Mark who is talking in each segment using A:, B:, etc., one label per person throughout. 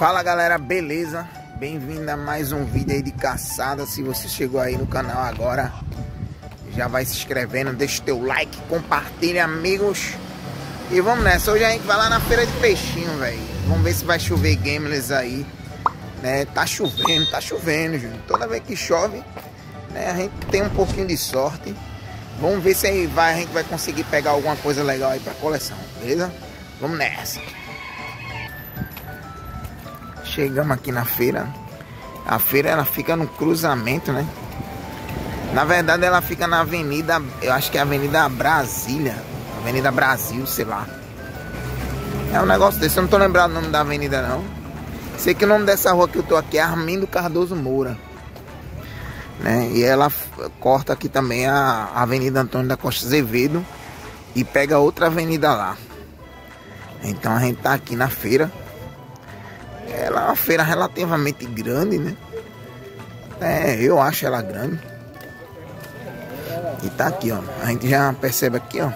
A: Fala galera, beleza? Bem-vindo a mais um vídeo aí de caçada. Se você chegou aí no canal agora, já vai se inscrevendo, deixa o teu like, compartilha, amigos. E vamos nessa. Hoje a gente vai lá na feira de peixinho, velho. Vamos ver se vai chover gameless aí. Né? Tá chovendo, tá chovendo, Júlio. Toda vez que chove, né, a gente tem um pouquinho de sorte. Vamos ver se aí vai, a gente vai conseguir pegar alguma coisa legal aí pra coleção, beleza? Vamos nessa. Chegamos aqui na feira. A feira ela fica no cruzamento, né? Na verdade ela fica na avenida, eu acho que é a Avenida Brasília. Avenida Brasil, sei lá. É um negócio desse, eu não tô lembrado o nome da avenida não. Sei que o nome dessa rua que eu tô aqui é Armindo Cardoso Moura. Né? E ela corta aqui também a Avenida Antônio da Costa Azevedo e pega outra avenida lá. Então a gente tá aqui na feira. Ela é uma feira relativamente grande, né? É, eu acho ela grande. E tá aqui, ó. A gente já percebe aqui, ó.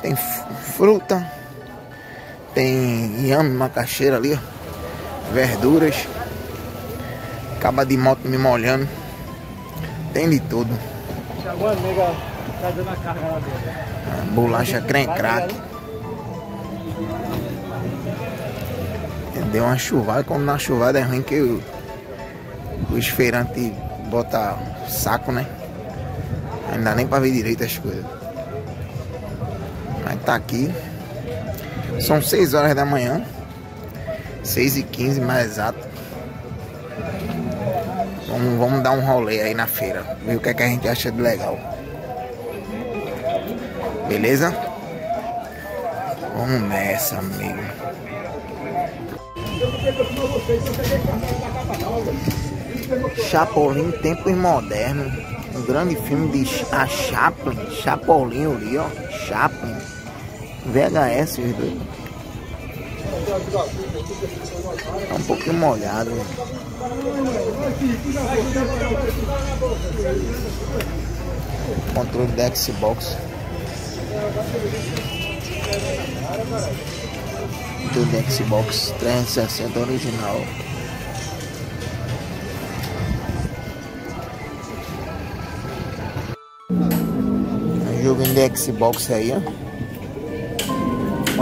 A: Tem fruta. Tem inhame, macaxeira ali, ó. Verduras. Acaba de moto me molhando. Tem de tudo. Bolacha creme crack. Deu uma chuvada, como na chuvada é ruim que o, os feirantes bota saco, né? Não dá nem pra ver direito as coisas. Mas tá aqui. São 6 horas da manhã. 6 e 15 mais exato. Vamos, vamos dar um rolê aí na feira. Ver o que, é que a gente acha de legal. Beleza? Vamos nessa, amigo. Chapolin Tempos Modernos. Um grande filme de a Chaplin. Chapolin ali, ó. Chaplin. VHS, dois. Tá um pouquinho molhado. Controle da Xbox. Do Xbox 360 original. Joguinho de Xbox aí, ó.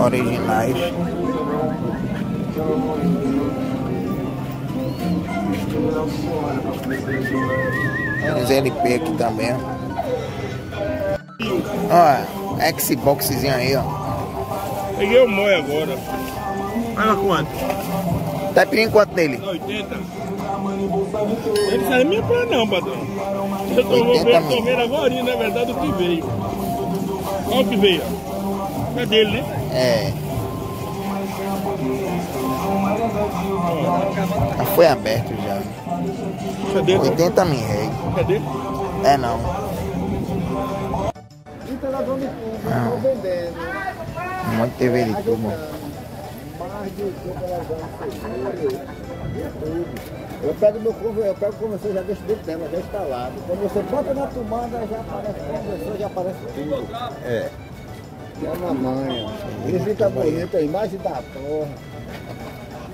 A: Originais. Os LP aqui também. Ó, Xboxzinho aí, ó.
B: Peguei o Moi agora. Paga quanto?
A: Tá pedindo quanto nele?
B: 80. Ele é minha pra não, patrão. Eu tô
A: 80
B: vendo, tô vendo agora, na verdade, o que veio. Qual que veio? É dele, né?
A: É. Já foi aberto já.
B: Cadê?
A: 80 mil reais.
B: Cadê?
A: É não.
C: Então nós vamos,
A: Ah.
C: vendendo.
A: Monte de TV de tubo.
C: Mais de 80 nós vamos tudo. Eu pego meu conversor, eu pego o conversor, já deixo dentro dela, já instalado. Quando você bota na tomada, já aparece o conversor, já aparece tudo.
A: É.
C: Já na manha. Fica bonito, a imagem da.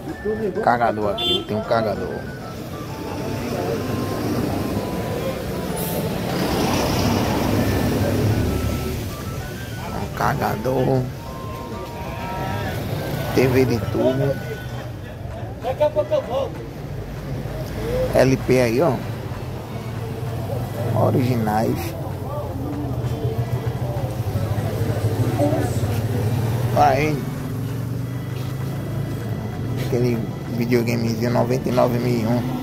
C: E igual.
A: Cagador aqui, tem um cagador. Um cagador. TV de tubo.
C: Daqui a pouco eu volto.
A: LP aí, ó. Originais. Aí. Aquele videogamezinho 99.001.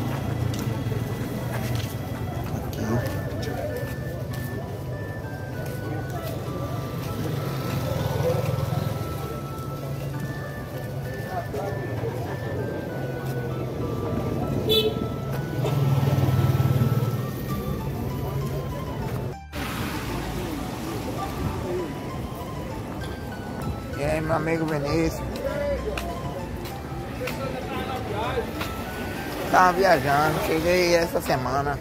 A: Tava viajando, cheguei essa semana.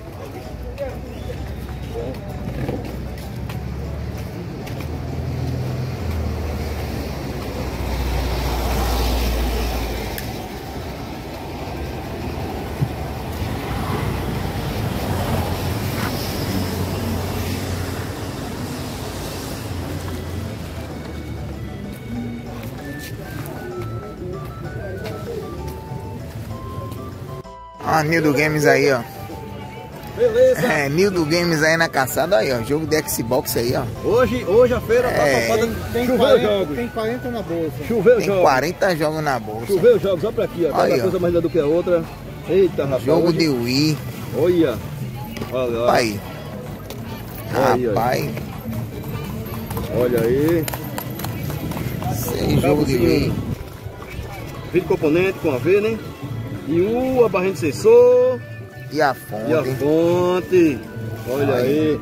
A: Ó, Nildo Games aí, ó.
B: Beleza.
A: É, Nildo Games aí na caçada, aí, ó. Jogo de Xbox aí, ó.
B: Hoje, hoje a feira tá
A: É.
B: topada.
C: Tem
B: Choveu
C: 40,
B: jogos.
C: tem 40 na bolsa.
B: Choveu
A: Tem
B: jogos.
A: 40 jogos na bolsa.
B: Choveu jogos, olha pra aqui, ó.
A: Aí,
B: Cada
A: ó.
B: coisa mais linda do que a outra. Eita, rapaz.
A: Jogo
B: hoje-
A: de Wii.
B: Olha. Olha, olha.
A: Aí. Rapaz,
B: Olha aí.
A: esse jogo de Wii.
B: Vídeo componente com a V, né? E o a barrinha de sensor.
A: E a
B: E a
A: fonte.
B: fonte. Olha aí.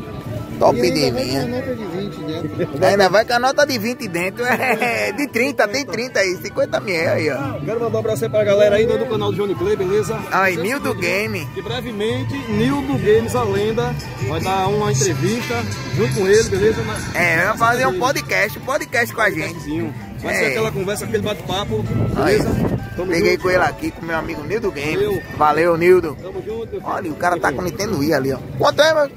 A: Top
C: E
A: de linha.
C: com a nota de 20 dentro.
A: Ainda vai com a nota de 20 dentro. É, de 30, tem 30 aí. 50 mil aí, ó.
B: Quero mandar um abraço aí pra galera aí do canal do Johnny Clay, beleza?
A: Aí,
B: Sempre
A: Nildo
B: vídeo,
A: Game.
B: Que brevemente, Nildo Games, a lenda, vai dar uma entrevista junto com ele, beleza? Na-
A: É, vai fazer um podcast, um podcast com a gente.
B: Vai
A: É.
B: ser aquela conversa, aquele bate-papo, beleza? Tamo
A: Peguei
B: junto.
A: com ele aqui, com meu amigo Nildo Game.
B: Valeu.
A: Valeu, Nildo.
B: Tamo junto.
A: Olha, o cara tá com o Nintendo Wii ali, ó. Quanto é, meu?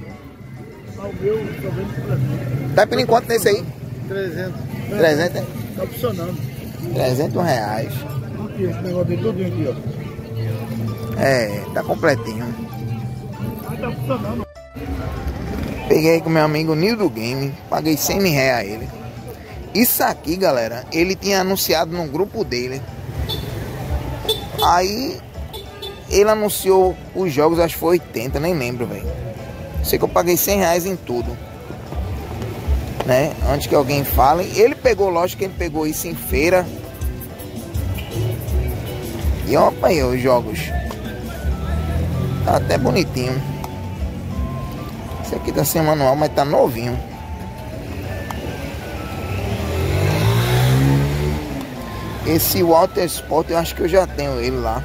A: Tá pedindo quanto nesse aí?
C: 300.
A: 300, é?
C: Tá funcionando.
A: 300 reais.
C: Esse negócio dele tudinho aqui, ó.
A: É, tá completinho.
C: Ah, tá funcionando.
A: Peguei com meu amigo Nildo Game, paguei 100 mil reais a ele. Isso aqui, galera, ele tinha anunciado no grupo dele. Aí ele anunciou os jogos, acho que foi 80, nem lembro, velho. Sei que eu paguei 100 reais em tudo. Né? Antes que alguém fale. Ele pegou, lógico que ele pegou isso em feira. E opa aí os jogos. Tá até bonitinho. Esse aqui tá sem manual, mas tá novinho. Esse Walter Sport eu acho que eu já tenho ele lá.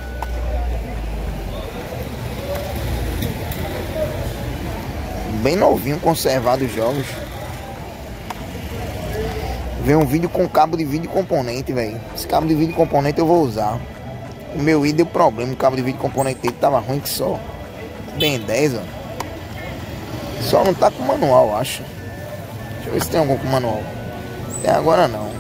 A: Bem novinho, conservado os jogos. Veio um vídeo com cabo de vídeo componente, velho. Esse cabo de vídeo componente eu vou usar. O meu i deu problema, o cabo de vídeo componente dele tava ruim que só. Bem 10, ó. Só não tá com manual, acho. Deixa eu ver se tem algum com manual. Até agora não.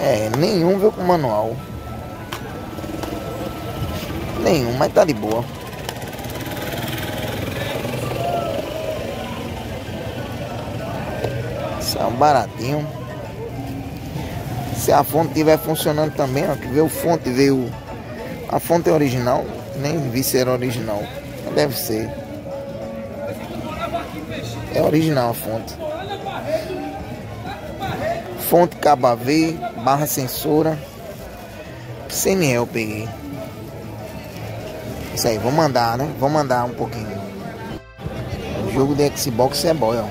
A: É, nenhum veio com manual. Nenhum, mas tá de boa. Isso é um baratinho. Se a fonte estiver funcionando também, ó, que veio fonte, veio. A fonte é original, nem vi se era original. Deve ser. É original a fonte. Fonte cabo AV, barra sensora. CNE eu peguei. Isso aí, vou mandar, né? Vou mandar um pouquinho. O jogo de Xbox é bom, ó.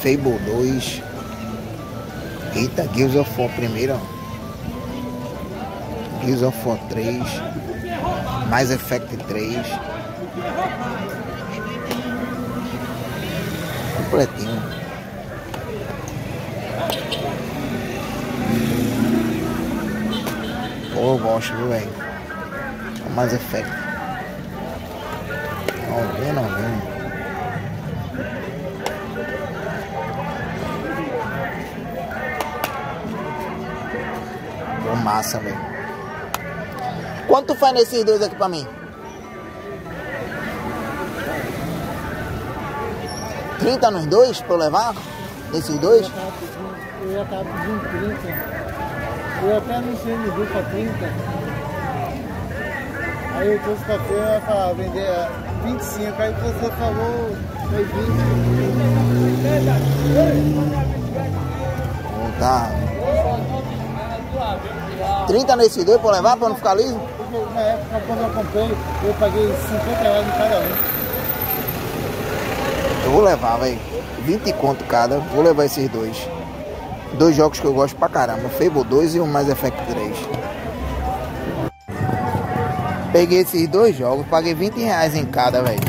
A: Fable 2. Eita, Gears of War primeiro, ó. Gears of War 3. Mass Effect 3. Completinho. Eu gosto, viu, velho? Mass Effect. Não vem, não vem. Massa, velho. Quanto faz nesses dois aqui pra mim? 30 nos dois pra eu levar? Nesses dois?
C: Eu ia estar pedindo 30. Eu até anunciei no grupo a 30. Aí eu trouxe café para vender a 25. Aí você falou, foi 20.
A: Pô, tá. 30 nesses dois pra levar pra não ficar liso?
C: Na época, quando eu comprei, eu paguei 50 reais em cada um.
A: Eu vou levar, velho. 20 conto cada. Vou levar esses dois. Dois jogos que eu gosto pra caramba. O Fable 2 e o Mass Effect 3. Peguei esses dois jogos. Paguei 20 reais em cada, velho.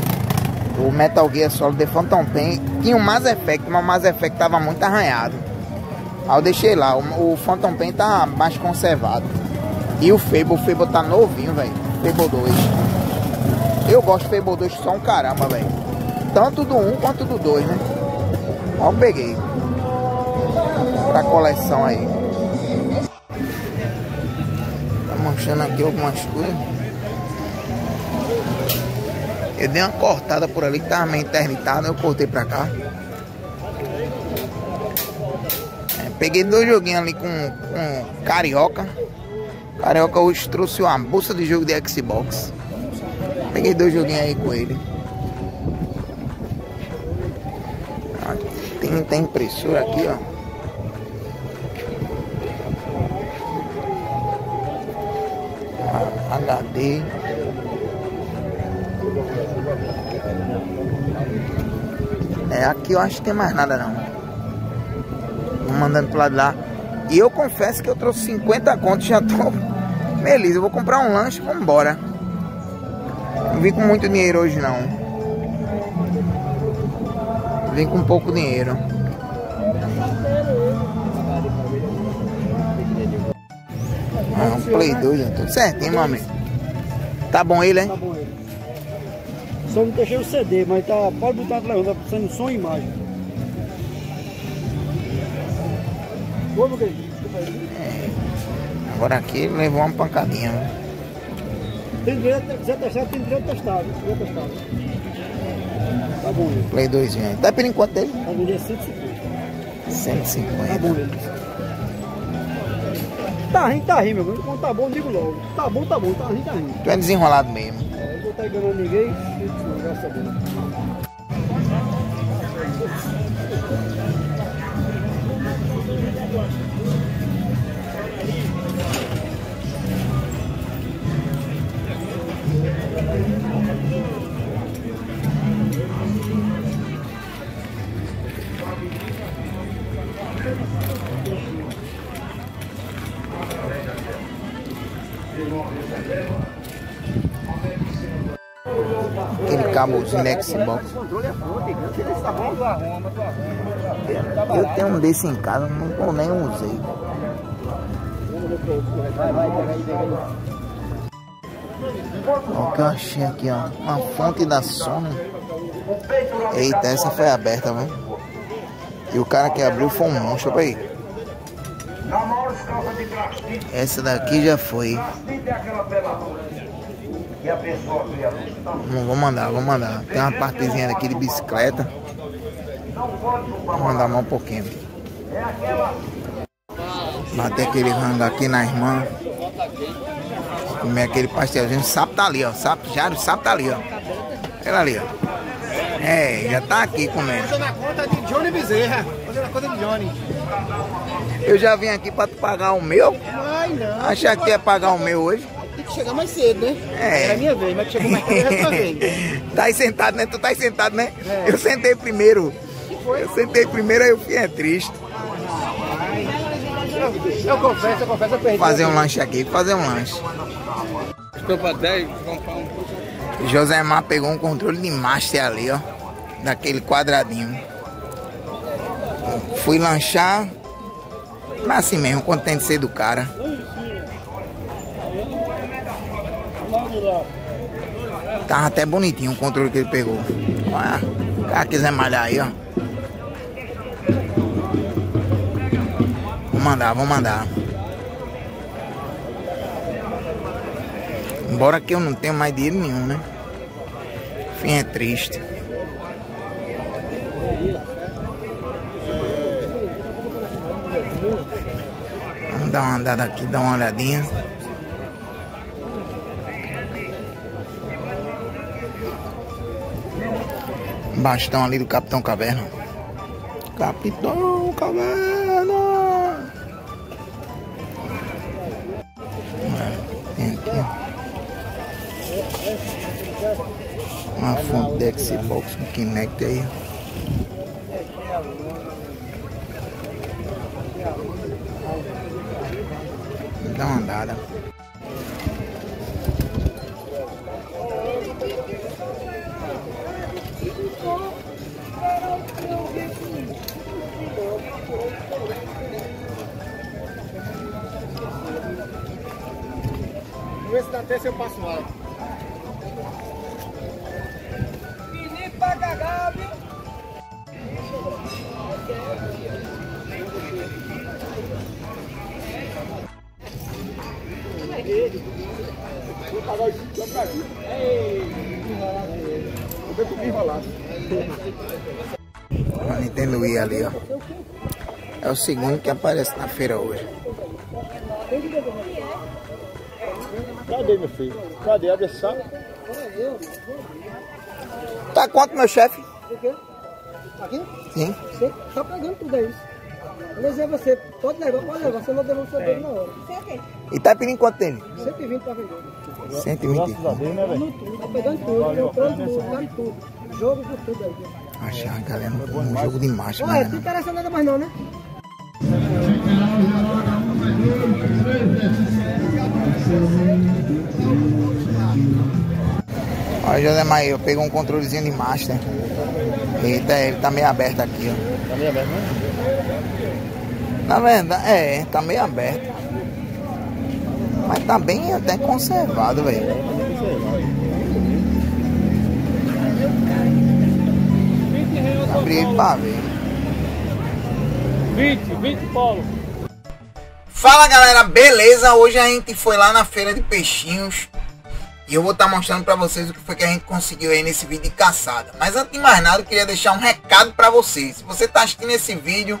A: O Metal Gear Solid The Phantom Pain. Tinha o Mass Effect, mas o Mass Effect tava muito arranhado. Aí eu deixei lá. O, o Phantom Pain tá mais conservado. E o Fable, o Fable tá novinho, velho. Fable 2. Eu gosto do Fable 2 só um caramba, velho. Tanto do 1 quanto do 2, né? Ó, peguei. Pra coleção aí. Mostrando aqui algumas coisas. Eu dei uma cortada por ali que tava meio interditado, eu cortei pra cá. É, peguei dois joguinhos ali com, com Carioca. Carioca hoje trouxe uma bolsa de jogo de Xbox. Peguei dois joguinhos aí com ele. Tem, tem impressora aqui, ó. HD. É, aqui eu acho que tem mais nada não. Vou mandando pro lado de lá. E eu confesso que eu trouxe 50 contos, já tô feliz. Eu vou comprar um lanche e vamos embora. Não vim com muito dinheiro hoje não. Vim com pouco dinheiro. Ah, um Play 2, né? tudo certinho, meu amigo. Tá bom ele, hein?
C: Tá bom ele. Só não deixei o CD, mas tá. Pode botar televisão, tá precisando de som e imagem. Ô, meu querido, aí.
A: Agora aqui levou uma pancadinha. né?
C: Tem direito, se quiser testar, tem direito testado. Direito testado. Tá bom ele.
A: Play 2 aí. Tá por enquanto dele?
C: Tá vendendo 150.
A: 150.
C: Tá bom ele. Tá rindo, tá rindo, meu irmão. Quando tá bom, digo logo. Tá bom, tá bom. Tá rindo, tá rindo.
A: Tu é desenrolado mesmo.
C: Eu vou estar enganando ninguém. Graças a Deus.
A: Aquele cabozinho da Xbox.
C: controle é fonte, esse tá bom?
A: Eu tenho um desse em casa, não, nem usei. Ó, o que eu achei aqui, ó. Uma fonte da Sony. Eita, essa foi aberta, velho. E o cara que abriu foi um monstro, olha aí. Essa daqui já foi. Vamos, vou mandar, vou mandar. Tem uma partezinha daqui de bicicleta. Vou mandar mais um pouquinho. Bater aquele rango aqui na irmã. Comer aquele pastelzinho. O sapo tá ali, ó. Sapo, já, o sapo tá ali, ó. Olha ali, ó. É, já tá aqui comendo.
C: na conta de Johnny Bezerra. Fazendo a conta de Johnny.
A: Eu já vim aqui pra tu pagar o meu.
C: Ai, não.
A: Achar que ia pagar o meu hoje.
C: Que chegar mais cedo, né?
A: É.
C: Era a minha vez, mas chegou mais tarde era a sua vez.
A: tá aí sentado, né? Tu tá aí sentado, né?
C: É.
A: Eu sentei primeiro. Eu sentei primeiro, aí eu fiquei triste.
C: Eu, eu confesso, eu confesso, eu perdi.
A: Fazer um lanche aqui, fazer um lanche.
C: Ficou pra 10, comprar um.
A: Josemar pegou um controle de master ali, ó. Daquele quadradinho. Fui lanchar. Mas assim mesmo, tem de ser do cara. Tava até bonitinho o controle que ele pegou. Olha, o cara quiser malhar aí, ó. Vou mandar, vou mandar. Embora que eu não tenha mais dinheiro nenhum, né? Fim é triste. Vamos dar uma andada aqui, dar uma olhadinha. Bastão ali do Capitão Caverna. Capitão Caverna! Tem aqui, ó. Uma fonte de Xbox com Kinect aí. Dá uma andada.
C: Ver se dá até se eu passo lá. Vou pagar isso só pra mim. Vou ver tudo enrolado.
A: A Nintendo Wii ali, ó. É o segundo que aparece na feira hoje.
C: Cadê, meu filho? Cadê? Abre esse saco.
A: Tá quanto, meu chefe?
B: O quê? Aqui?
A: Sim.
B: Você tá pagando tudo aí. Mas é você, pode levar, pode levar, você não devolve seu dinheiro na hora.
A: E tá pedindo quanto dele?
B: 120 pra vender.
A: 120.
C: Graças a Deus, né, velho?
B: Tá pegando tudo, comprando tudo, dando tudo. Jogo por tudo aí.
A: Achar, galera, um jogo de marcha, né?
B: não interessa nada mais não, né?
A: Olha, José Maia, eu peguei um controlezinho de master. Eita, ele tá meio aberto aqui, ó.
C: Tá meio aberto, né?
A: Na verdade, é, tá meio aberto. Mas tá bem até conservado, velho. Abri ele pra ver.
B: 20, 20 Paulo.
A: Fala galera, beleza? Hoje a gente foi lá na feira de peixinhos e eu vou estar mostrando pra vocês o que foi que a gente conseguiu aí nesse vídeo de caçada. Mas antes de mais nada, eu queria deixar um recado pra vocês. Se você tá assistindo esse vídeo,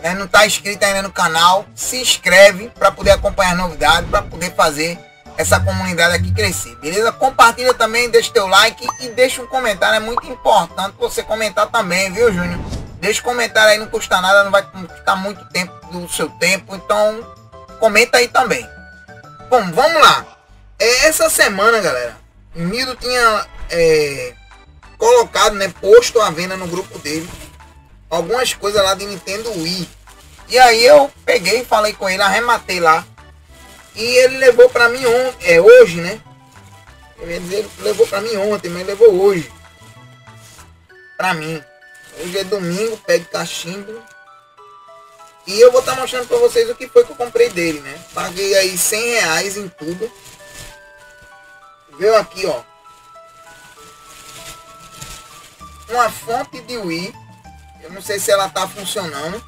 A: né, não tá inscrito ainda no canal, se inscreve pra poder acompanhar novidades, pra poder fazer essa comunidade aqui crescer, beleza? Compartilha também, deixa teu like e deixa um comentário, é muito importante você comentar também, viu, Júnior? Deixa um comentário aí, não custa nada, não vai custar muito tempo do seu tempo, então comenta aí também. Bom, vamos lá. É, essa semana, galera, o Nildo tinha é, colocado, né, posto à venda no grupo dele algumas coisas lá de Nintendo Wii. E aí eu peguei, falei com ele, arrematei lá. E ele levou pra mim ontem, é hoje, né? Eu ia dizer, levou pra mim ontem, mas levou hoje. Pra mim. Hoje é domingo, pé de cachimbo. E eu vou estar mostrando pra vocês o que foi que eu comprei dele, né? Paguei aí 100 reais em tudo. Veio aqui, ó. Uma fonte de Wii. Eu não sei se ela tá funcionando.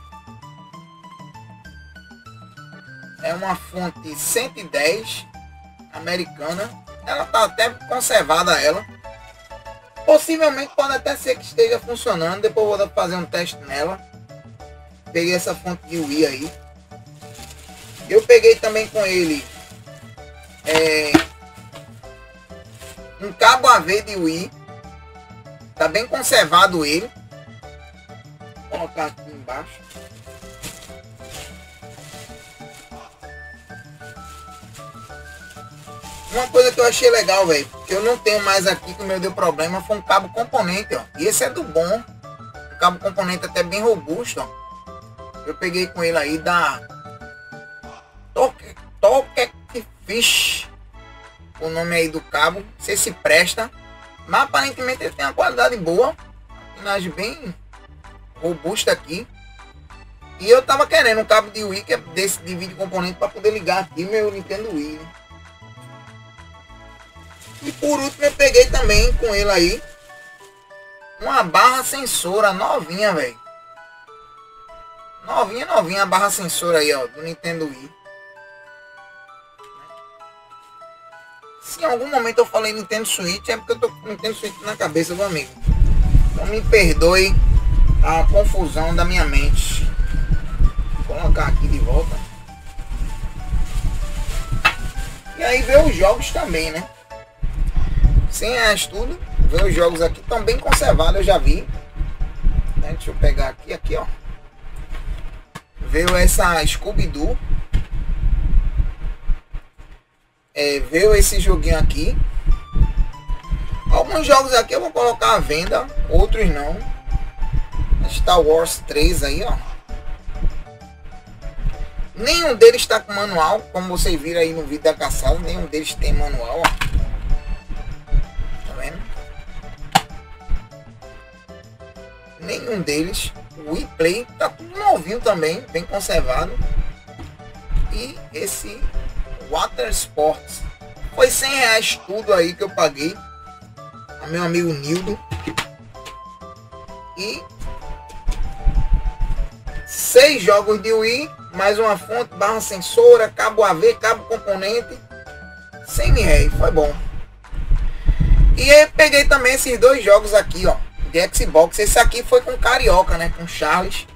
A: É uma fonte 110 americana. Ela tá até conservada ela. Possivelmente pode até ser que esteja funcionando. Depois vou fazer um teste nela. Peguei essa fonte de Wii aí. Eu peguei também com ele é, um cabo AV de Wii. Tá bem conservado ele. Vou colocar aqui embaixo. Uma coisa que eu achei legal, velho, que eu não tenho mais aqui, que o meu deu problema, foi um cabo componente, ó. E esse é do bom. Um cabo componente até bem robusto, ó. Eu peguei com ele aí da Toque, Toque Fish. O nome aí do cabo. Sei se presta. Mas aparentemente ele tem uma qualidade boa. Imagem bem robusta aqui. E eu tava querendo um cabo de Wii que é desse de vídeo componente para poder ligar aqui meu Nintendo Wii. Né? E por último eu peguei também com ele aí uma barra sensora novinha, velho. Novinha, novinha a barra sensora aí, ó, do Nintendo Wii. Se em algum momento eu falei Nintendo Switch, é porque eu tô com Nintendo Switch na cabeça do amigo. Então me perdoe a confusão da minha mente. Vou colocar aqui de volta. E aí ver os jogos também, né? Sem reais tudo. Ver os jogos aqui estão bem conservados, eu já vi. Né? Deixa eu pegar aqui, aqui ó. Veio essa Scooby-Doo. É, veio esse joguinho aqui. Alguns jogos aqui eu vou colocar à venda, outros não. Star Wars 3 aí, ó. Nenhum deles está com manual, como vocês viram aí no vídeo da caçada, nenhum deles tem manual, ó. Nenhum deles. O WePlay tá tudo novinho também, bem conservado. E esse Water Sports foi 100 reais tudo aí que eu paguei. A meu amigo Nildo. E seis jogos de Wii, mais uma fonte, barra sensora, cabo AV, cabo componente 100 mil reais, foi bom. E peguei também esses dois jogos aqui, ó, de Xbox. Esse aqui foi com Carioca, né, com Charles.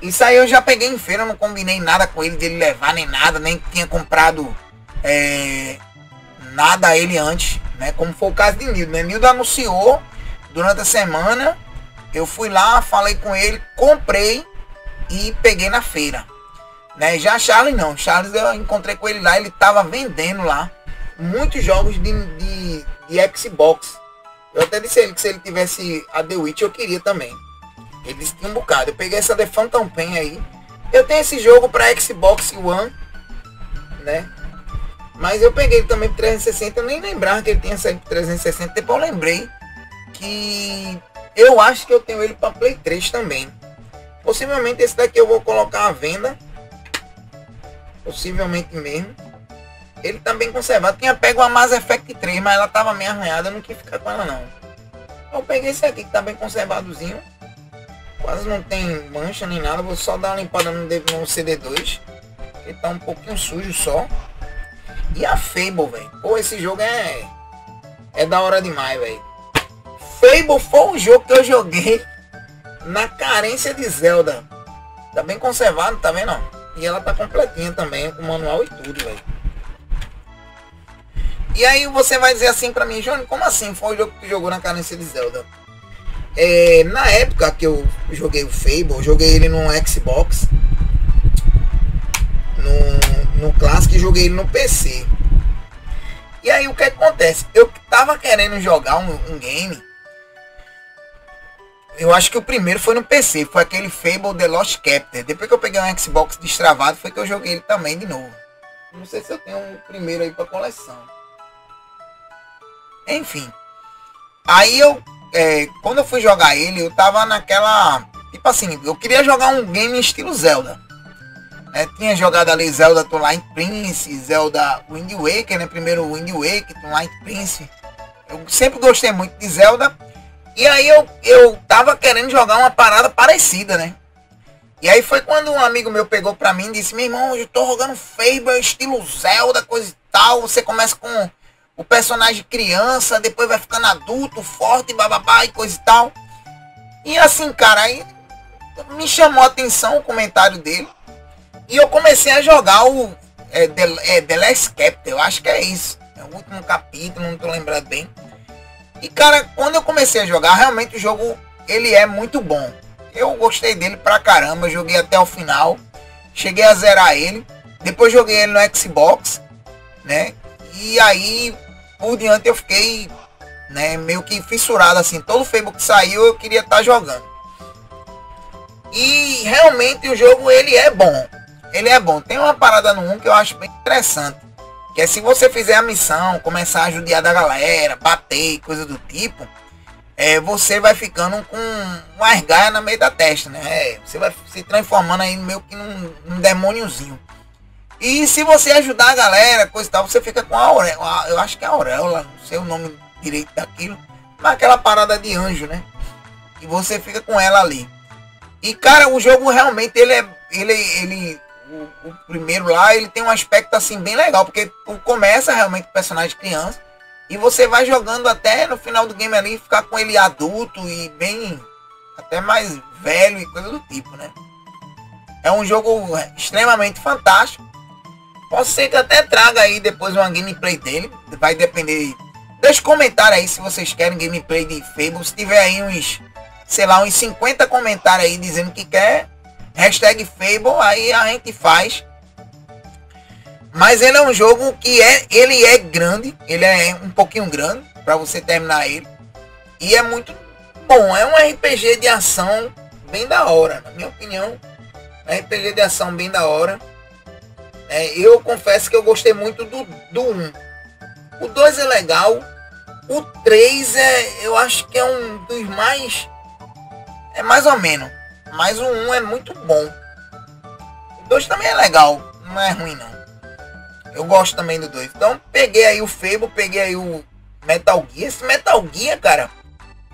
A: Isso aí eu já peguei em feira, não combinei nada com ele dele levar nem nada, nem tinha comprado é, nada a ele antes, né? Como foi o caso de Nildo, né? Nildo anunciou durante a semana, eu fui lá, falei com ele, comprei e peguei na feira. Né? Já Charles não, Charles eu encontrei com ele lá, ele tava vendendo lá muitos jogos de, de, de Xbox. Eu até disse ele que se ele tivesse a The Witch eu queria também. Ele disse um bocado. Eu peguei essa The Phantom Pain aí. Eu tenho esse jogo para Xbox One, né? Mas eu peguei também pro 360, eu nem lembrava que ele tinha saído pro 360. Depois eu lembrei que eu acho que eu tenho ele para Play 3 também. Possivelmente esse daqui eu vou colocar à venda. Possivelmente mesmo. Ele também tá conservado. Tinha pego a Mass Effect 3, mas ela tava meio arranhada, eu não quis ficar com ela não. Eu peguei esse aqui que tá bem conservadozinho. Quase não tem mancha nem nada. Vou só dar uma limpada no, no CD2. Ele tá um pouquinho sujo só. E a Fable, velho. Pô, esse jogo é. É da hora demais, velho. Fable foi um jogo que eu joguei na carência de Zelda. Tá bem conservado, tá vendo? E ela tá completinha também, com manual e tudo, velho. E aí você vai dizer assim pra mim, Johnny, como assim foi o jogo que jogou na carência de Zelda? É, na época que eu joguei o Fable, joguei ele no Xbox, no, no Classic e joguei ele no PC. E aí o que acontece? Eu tava querendo jogar um, um, game. Eu acho que o primeiro foi no PC, foi aquele Fable The Lost Captain. Depois que eu peguei um Xbox destravado, foi que eu joguei ele também de novo. Não sei se eu tenho um primeiro aí pra coleção. Enfim. Aí eu é, quando eu fui jogar ele, eu tava naquela. Tipo assim, eu queria jogar um game estilo Zelda. É, tinha jogado ali Zelda Twilight Prince, Zelda Wind Waker, né? Primeiro Wind Waker, Twilight Prince. Eu sempre gostei muito de Zelda. E aí eu, eu tava querendo jogar uma parada parecida, né? E aí foi quando um amigo meu pegou pra mim e disse, meu irmão, eu tô jogando Fable, estilo Zelda, coisa e tal. Você começa com o personagem criança, depois vai ficando adulto, forte, bababá e coisa e tal. E assim, cara, aí me chamou a atenção o comentário dele. E eu comecei a jogar o é, The, é, The Last Captain, eu acho que é isso. É o último capítulo, não tô lembrando bem. E cara, quando eu comecei a jogar, realmente o jogo ele é muito bom. Eu gostei dele pra caramba, joguei até o final. Cheguei a zerar ele. Depois joguei ele no Xbox, né? E aí, por diante, eu fiquei né, meio que fissurado assim. Todo Facebook que saiu, eu queria estar tá jogando. E realmente o jogo ele é bom. Ele é bom. Tem uma parada no 1 que eu acho bem interessante. Que é se você fizer a missão, começar a ajudar da galera, bater, coisa do tipo, é, você vai ficando com uma argaia na meio da testa, né? É, você vai se transformando aí meio que num, num demôniozinho. E se você ajudar a galera, coisa e tal, você fica com a auréola. Eu acho que é auréola, não sei o nome direito daquilo. Mas aquela parada de anjo, né? E você fica com ela ali. E cara, o jogo realmente ele é. Ele. ele o, o primeiro lá, ele tem um aspecto assim bem legal. Porque tu começa realmente o personagem criança. E você vai jogando até no final do game ali, ficar com ele adulto e bem. Até mais velho e coisa do tipo, né? É um jogo extremamente fantástico. Pode ser que até traga aí depois uma gameplay dele. Vai depender. Deixa comentário aí se vocês querem gameplay de Fable. Se tiver aí uns, sei lá, uns 50 comentários aí dizendo que quer. Hashtag Fable, aí a gente faz. Mas ele é um jogo que é, ele é grande, ele é um pouquinho grande para você terminar ele. E é muito bom, é um RPG de ação bem da hora, na minha opinião. É RPG de ação bem da hora. É, eu confesso que eu gostei muito do, do 1. O 2 é legal. O 3 é, eu acho que é um dos mais. É mais ou menos. Mas o 1 é muito bom. O 2 também é legal. Não é ruim não. Eu gosto também do 2. Então peguei aí o Fable, peguei aí o Metal Gear. Esse Metal Gear, cara.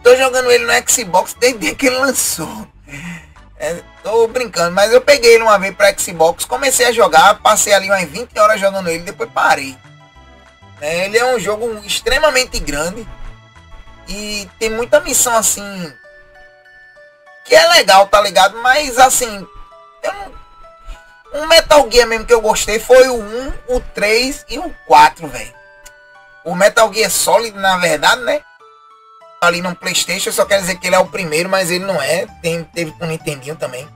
A: Tô jogando ele no Xbox desde que ele lançou. É, tô brincando, mas eu peguei ele uma vez para Xbox, comecei a jogar, passei ali umas 20 horas jogando ele, depois parei. Né? Ele é um jogo extremamente grande e tem muita missão assim que é legal, tá ligado? Mas assim, um Metal Gear mesmo que eu gostei foi o 1, o 3 e o 4, velho. O Metal Gear Solid, na verdade, né? Ali no Playstation, só quer dizer que ele é o primeiro, mas ele não é. Tem, teve com o Nintendinho também.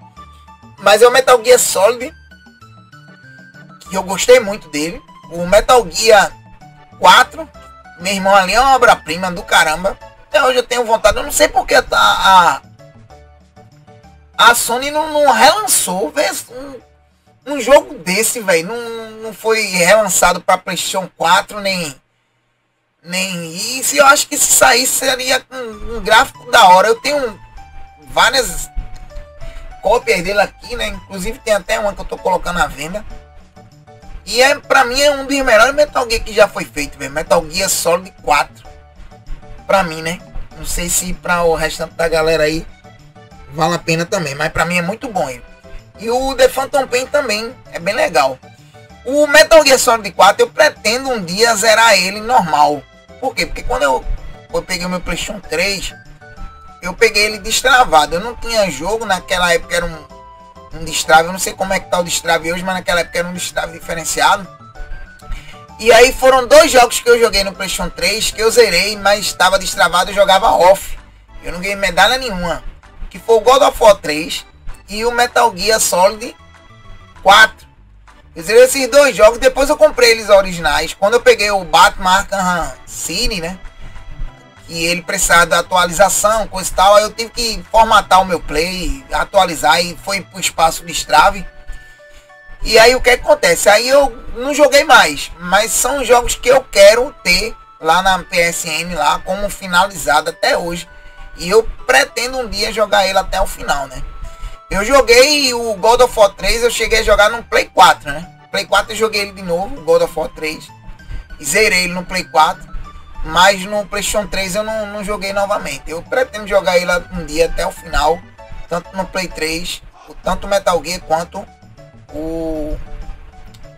A: Mas é o Metal Gear Solid. Que eu gostei muito dele. O Metal Gear 4. Meu irmão ali é uma obra-prima do caramba. Até hoje eu tenho vontade. Eu não sei porque tá, a, a Sony não, não relançou um, um, jogo desse, velho. Não, não foi relançado para PlayStation 4 nem nem isso. Eu acho que se saísse seria um, um gráfico da hora. Eu tenho várias cópias dele aqui, né? Inclusive tem até uma que eu tô colocando à venda. E é, pra mim é um dos melhores Metal Gear que já foi feito, velho. Metal Gear Solid 4. Pra mim, né? Não sei se pra o restante da galera aí vale a pena também. Mas pra mim é muito bom ele. E o The Phantom Pain também é bem legal. O Metal Gear Solid 4 eu pretendo um dia zerar ele normal. Por quê? Porque quando eu, eu peguei o meu PlayStation 3, eu peguei ele destravado. Eu não tinha jogo, naquela época era um, um destrave. Eu não sei como é que tá o destrave hoje, mas naquela época era um destrave diferenciado. E aí foram dois jogos que eu joguei no PlayStation 3 que eu zerei, mas estava destravado e jogava off. Eu não ganhei medalha nenhuma. Que foi o God of War 3 e o Metal Gear Solid 4. Eu zerei esses dois jogos, depois eu comprei eles originais. Quando eu peguei o Batman Arkham né? Que ele precisava da atualização, coisa e tal. Aí eu tive que formatar o meu play, atualizar e foi pro espaço de Strave. E aí o que acontece? Aí eu não joguei mais, mas são jogos que eu quero ter lá na PSN lá como finalizado até hoje. E eu pretendo um dia jogar ele até o final, né? Eu joguei o God of War 3, eu cheguei a jogar no Play 4, né? Play 4 eu joguei ele de novo, God of War 3. E zerei ele no Play 4. Mas no PlayStation 3 eu não, não joguei novamente. Eu pretendo jogar ele um dia até o final. Tanto no Play 3, tanto Metal Gear quanto o,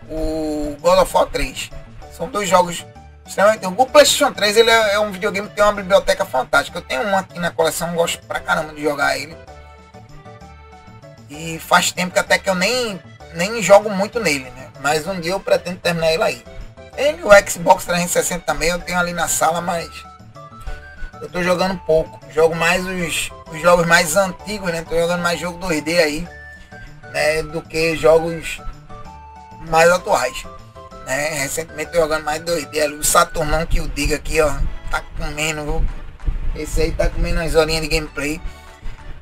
A: o God of War 3. São dois jogos extremamente. O PlayStation 3 ele é, é um videogame que tem uma biblioteca fantástica. Eu tenho um aqui na coleção, gosto pra caramba de jogar ele. E faz tempo que até que eu nem, nem jogo muito nele, né? Mas um dia eu pretendo terminar ele aí. Ele, o Xbox 360 também eu tenho ali na sala, mas eu tô jogando pouco. Jogo mais os, os jogos mais antigos, né? Tô jogando mais jogo 2D aí, né? Do que jogos mais atuais. Né? Recentemente tô jogando mais 2D ali. O Saturnão que eu diga aqui, ó. Tá comendo? Esse aí tá comendo as horinhas de gameplay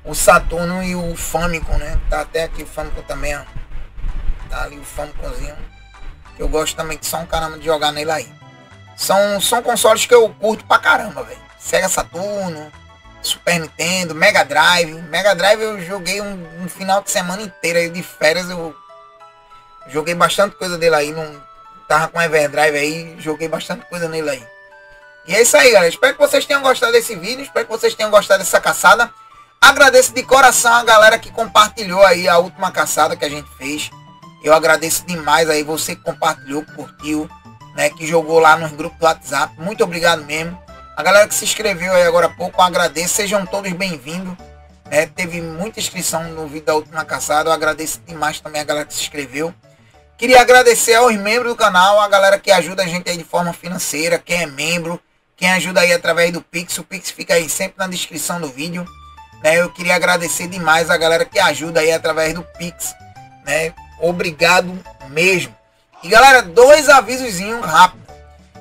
A: o Saturno e o Famicom, né? Tá até aqui o Famicom também, ó. Tá ali o Famicomzinho. Eu gosto também de só um caramba de jogar nele aí. São, são consoles que eu curto pra caramba, velho. Sega Saturno, Super Nintendo, Mega Drive. Mega Drive eu joguei um, um final de semana inteiro aí de férias. Eu joguei bastante coisa dele aí. Não, tava com Everdrive aí, joguei bastante coisa nele aí. E é isso aí, galera. Espero que vocês tenham gostado desse vídeo. Espero que vocês tenham gostado dessa caçada. Agradeço de coração a galera que compartilhou aí a última caçada que a gente fez. Eu agradeço demais aí você que compartilhou, curtiu, né, que jogou lá nos grupos do WhatsApp. Muito obrigado mesmo. A galera que se inscreveu aí agora há pouco, agradeço. Sejam todos bem-vindos. Né? Teve muita inscrição no vídeo da última caçada. Eu agradeço demais também a galera que se inscreveu. Queria agradecer aos membros do canal, a galera que ajuda a gente aí de forma financeira, quem é membro, quem ajuda aí através do Pix. O Pix fica aí sempre na descrição do vídeo. Né? Eu queria agradecer demais a galera que ajuda aí através do Pix. Né? Obrigado mesmo. E galera, dois avisozinhos rápidos.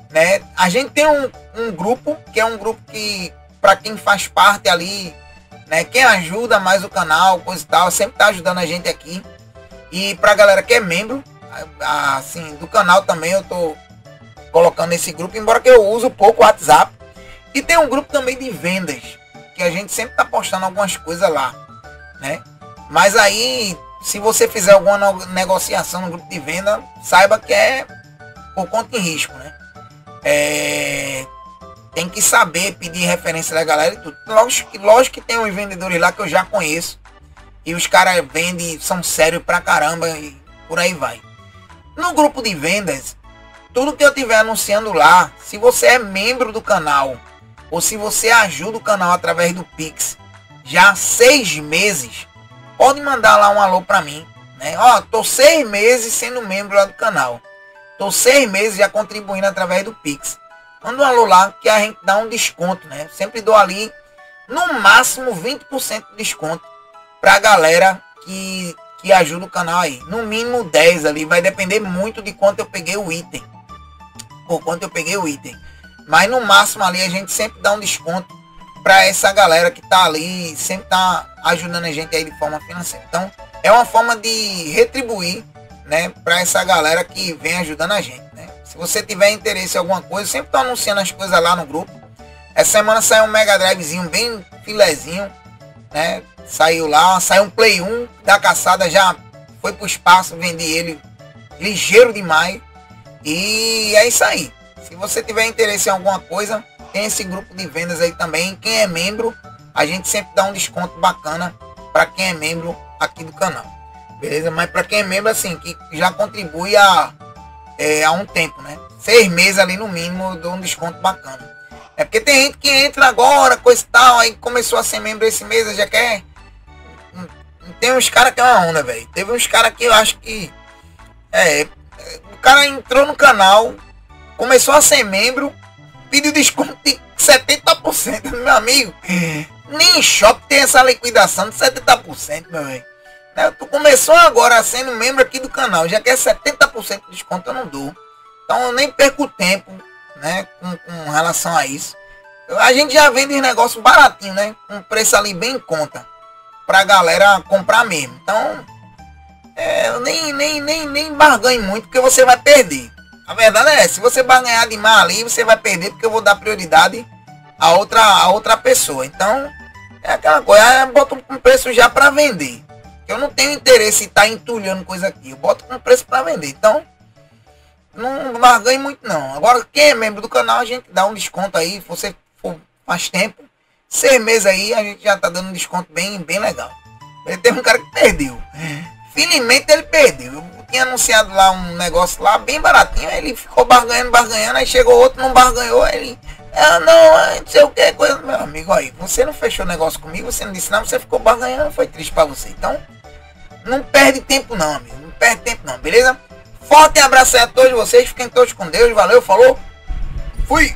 A: Né? A gente tem um, um grupo, que é um grupo que, para quem faz parte ali, né? Quem ajuda mais o canal, coisa e tal, sempre tá ajudando a gente aqui. E pra galera que é membro, assim, do canal também eu tô colocando esse grupo, embora que eu uso pouco o WhatsApp. E tem um grupo também de vendas que a gente sempre tá postando algumas coisas lá, né? Mas aí, se você fizer alguma negociação no grupo de venda, saiba que é por conta em risco, né? É, tem que saber pedir referência da galera e tudo. Lógico, lógico que tem uns vendedores lá que eu já conheço. E os caras vendem, são sérios pra caramba e por aí vai. No grupo de vendas, tudo que eu tiver anunciando lá, se você é membro do canal ou se você ajuda o canal através do Pix já há seis meses, pode mandar lá um alô para mim. Né? Ó, tô seis meses sendo membro lá do canal. Tô seis meses já contribuindo através do Pix. Manda um alô lá que a gente dá um desconto, né? Sempre dou ali no máximo 20% de desconto pra galera que, que ajuda o canal aí. No mínimo 10 ali, vai depender muito de quanto eu peguei o item. Por quanto eu peguei o item. Mas no máximo ali a gente sempre dá um desconto para essa galera que tá ali, sempre tá ajudando a gente aí de forma financeira. Então, é uma forma de retribuir, né, para essa galera que vem ajudando a gente, né? Se você tiver interesse em alguma coisa, sempre tô anunciando as coisas lá no grupo. Essa semana saiu um Mega Drivezinho bem filezinho, né? Saiu lá, saiu um Play 1 da caçada, já foi pro espaço, vendi ele ligeiro demais. E é isso aí. Se você tiver interesse em alguma coisa, tem esse grupo de vendas aí também. Quem é membro, a gente sempre dá um desconto bacana para quem é membro aqui do canal. Beleza? Mas para quem é membro, assim, que já contribui há, é, há um tempo, né? Seis meses ali no mínimo, eu dou um desconto bacana. É porque tem gente que entra agora, coisa e tal, aí começou a ser membro esse mês, já quer. Tem uns caras que é uma onda, velho. Teve uns caras que eu acho que. É. O cara entrou no canal, começou a ser membro, pediu desconto de 70%, meu amigo. Nem em shopping tem essa liquidação de 70%, meu velho. Né? Tu começou agora sendo membro aqui do canal, já quer 70% de desconto, eu não dou. Então eu nem perco tempo, né, com, com relação a isso. A gente já vende negócio baratinho, né, com preço ali bem em conta, pra galera comprar mesmo. Então, é, nem, nem, nem, nem barganho muito, porque você vai perder. A verdade é, se você barganhar demais ali, você vai perder, porque eu vou dar prioridade a outra, a outra pessoa. Então, é aquela coisa, eu boto um preço já para vender. Eu não tenho interesse em estar tá entulhando coisa aqui. Eu boto com preço para vender. Então, não barganhe muito não. Agora, quem é membro do canal, a gente dá um desconto aí. Se você for faz tempo, seis meses aí, a gente já tá dando um desconto bem, bem legal. Ele teve um cara que perdeu. Felizmente ele perdeu. Eu tinha anunciado lá um negócio lá bem baratinho. Ele ficou barganhando, barganhando. Aí chegou outro, não barganhou. Ele ah, não, é, não sei o que, coisa meu amigo aí. Você não fechou negócio comigo, você não disse não, você ficou barganhando, foi triste para você. Então, não perde tempo não, amigo. Não perde tempo não, beleza? Forte abraço a todos vocês, fiquem todos com Deus, valeu, falou, fui!